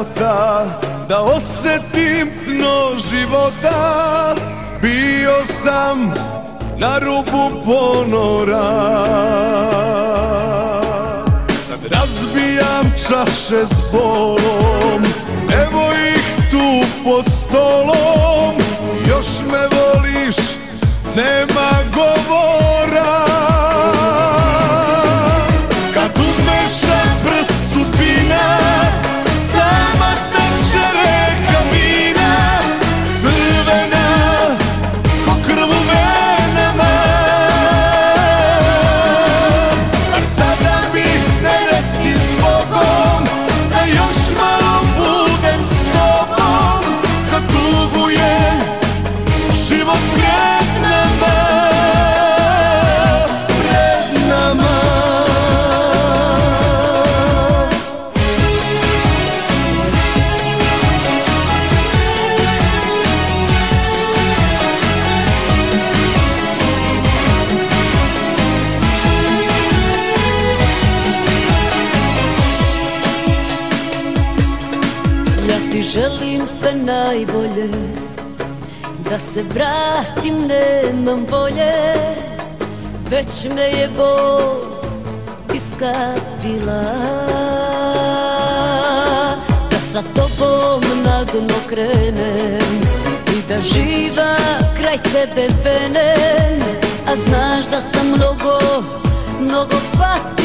strahota Da osjetim dno života. Bio sam na rubu ponora. Sad razbijam čaše s bolom Evo ih tu pod stolom. Još me voliš, nema govora ti želim sve najbolje Da se vratim nemam volje. Već me je bol iskapila. Da sa tobom na dno krenem I da živa kraj tebe venem. A znaš da sam mnogo, mnogo patila